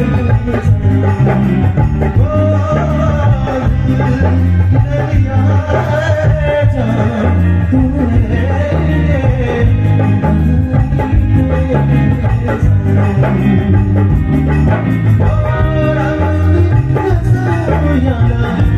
Oh, آ لیلی یا جان تو اے ہو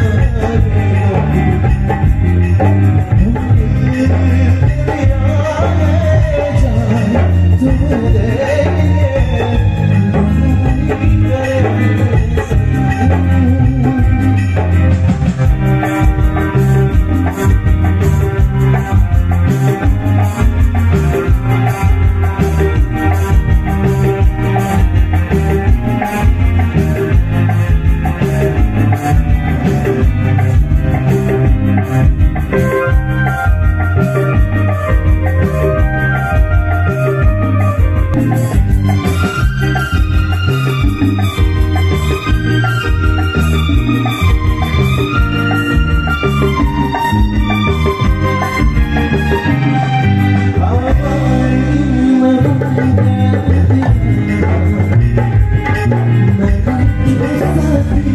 living.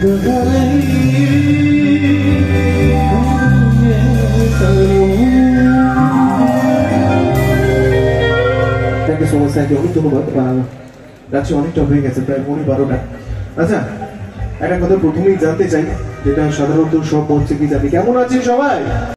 Thank you so much thank অনেকটা হয়ে গেছে, প্রায় পৌনে বারোটা। আচ্ছা একটা কথা প্রথমেই জানতে চাই, যেটা সাধারণত সব বলছে কি জানি। কেমন আছেন সবাই?